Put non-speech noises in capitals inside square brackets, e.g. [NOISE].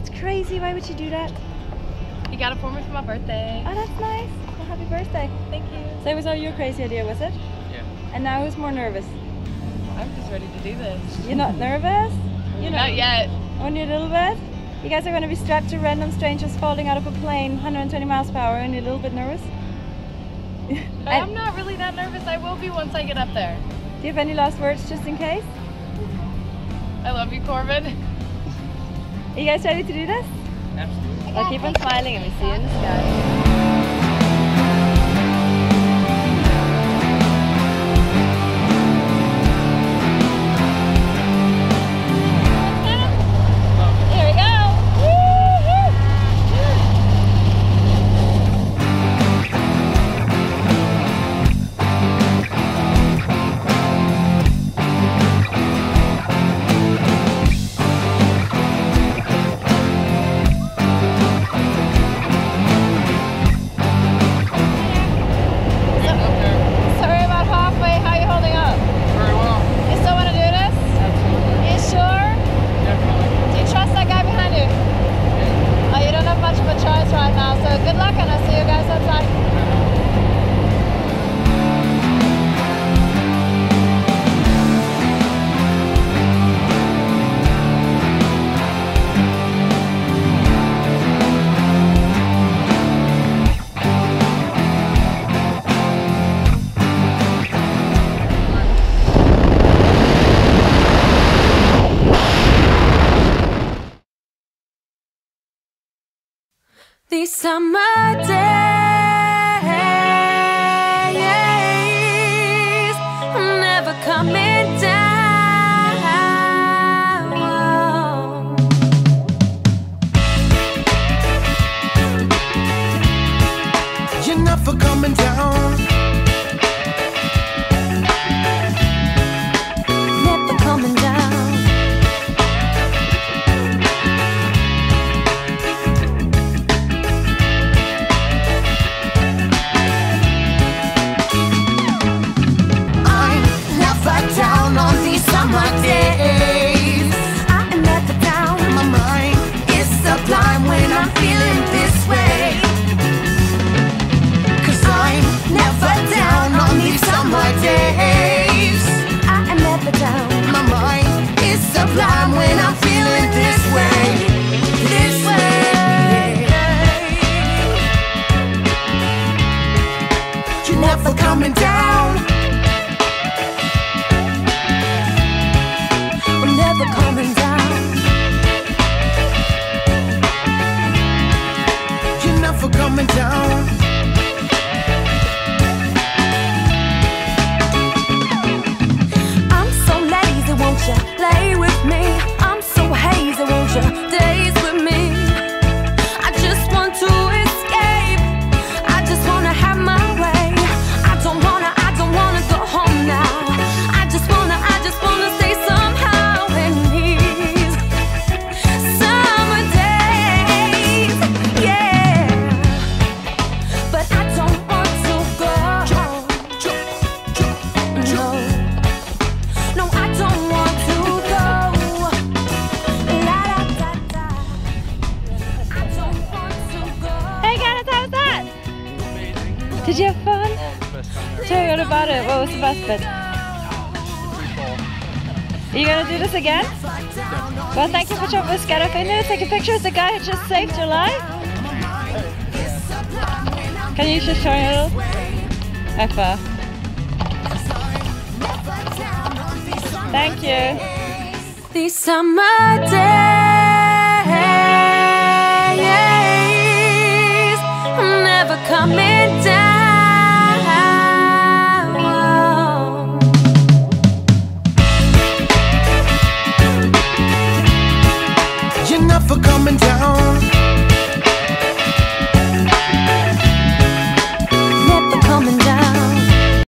That's crazy. Why would you do that? You got it for me for my birthday. Oh, that's nice. Well, happy birthday. Thank you. So it was all your crazy idea, was it? Yeah. And now who's more nervous? I'm just ready to do this. You're not nervous? You're Not yet. Only a little bit? You guys are going to be strapped to random strangers falling out of a plane, 120 miles per hour. Only a little bit nervous? [LAUGHS] I'm not really that nervous. I will be once I get up there. Do you have any last words just in case? I love you, Corbin. [LAUGHS] Are you guys ready to do this? Absolutely. Well, keep on smiling and we see you in the sky. These summer days, Did you have fun? Oh, the best time ever. Tell me what about it. What was the best bit? Are you gonna do this again? Well, thank you for jumping with Skydive India. Take a picture of the guy who just saved your life. Can you just show me a little? High. Thank you. These summer days,